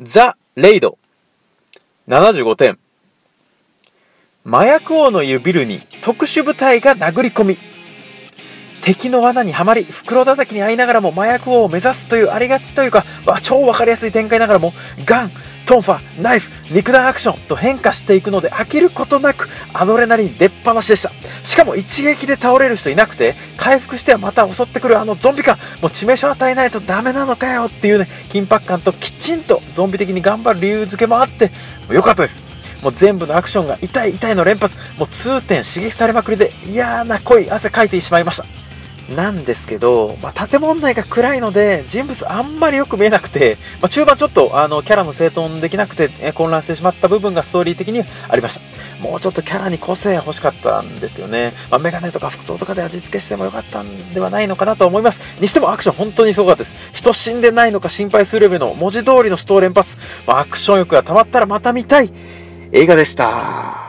ザ・レイド。75点。麻薬王のいるビルに特殊部隊が殴り込み。敵の罠にはまり、袋叩きに遭いながらも麻薬王を目指すというありがちというか、わ超わかりやすい展開ながらも、ガン、トンファ、ナイフ、肉弾アクションと変化していくので飽きることなくアドレナリン出っ放しでした。しかも一撃で倒れる人いなくて、回復してはまた襲ってくるあのゾンビ感、もう致命傷与えないとダメなのかよっていうね、緊迫感ときちんとゾンビ的に頑張る理由付けもあって、良かったです。もう全部のアクションが痛い痛いの連発、もう痛点刺激されまくりで嫌な濃い汗かいてしまいました。なんですけど、まあ、建物内が暗いので、人物あんまりよく見えなくて、まあ、中盤ちょっと、あの、キャラの整頓できなくて、え混乱してしまった部分がストーリー的にありました。もうちょっとキャラに個性欲しかったんですよね。まあ、メガネとか服装とかで味付けしてもよかったんではないのかなと思います。にしてもアクション本当にすごかったです。人死んでないのか心配するレベルの文字通りの死闘連発。まあ、アクション欲が溜まったらまた見たい映画でした。